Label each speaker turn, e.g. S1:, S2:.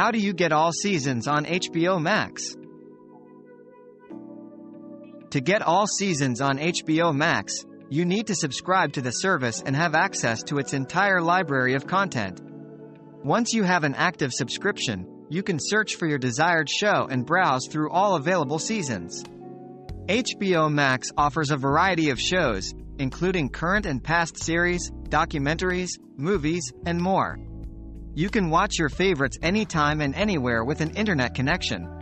S1: How do you get all seasons on HBO Max? To get all seasons on HBO Max, you need to subscribe to the service and have access to its entire library of content. Once you have an active subscription, you can search for your desired show and browse through all available seasons. HBO Max offers a variety of shows, including current and past series, documentaries, movies, and more. You can watch your favorites anytime and anywhere with an internet connection,